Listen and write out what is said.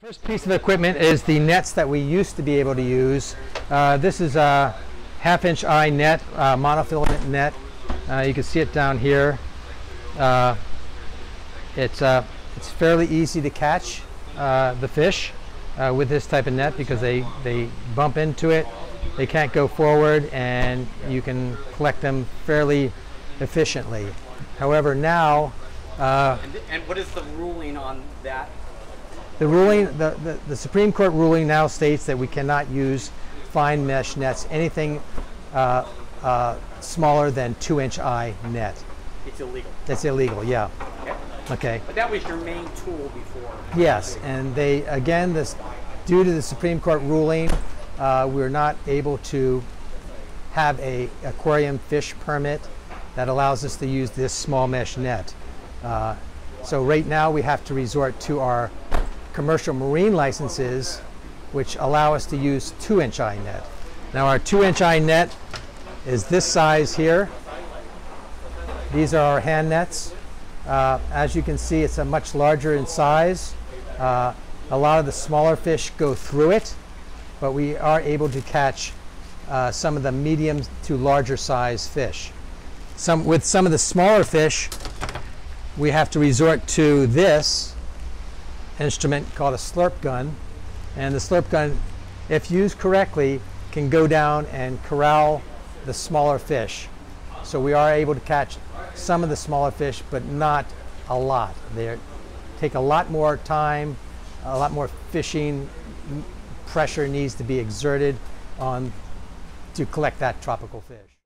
First piece of equipment is the nets that we used to be able to use. Uh, this is a half inch eye net, uh, monofilament net. Uh, you can see it down here. Uh, it's, uh, it's fairly easy to catch uh, the fish with this type of net because they, they bump into it. They can't go forward and you can collect them fairly efficiently. However, now And, and what is the ruling on that? The ruling, the, the, the Supreme Court ruling now states that we cannot use fine mesh nets, anything uh, uh, smaller than two inch eye net. It's illegal. That's illegal, yeah. Okay. Okay. But that was your main tool before. Yes, and they, again, this, due to the Supreme Court ruling, uh, we're not able to have a aquarium fish permit that allows us to use this small mesh net. Uh, so right now we have to resort to our commercial marine licenses, which allow us to use two inch eye net. Now our two inch eye net is this size here. These are our hand nets. Uh, as you can see, it's a much larger in size. Uh, a lot of the smaller fish go through it, but we are able to catch uh, some of the medium to larger size fish. Some, with some of the smaller fish, we have to resort to this instrument called a slurp gun. And the slurp gun, if used correctly, can go down and corral the smaller fish. So we are able to catch some of the smaller fish, but not a lot. They take a lot more time, a lot more fishing pressure needs to be exerted on to collect that tropical fish.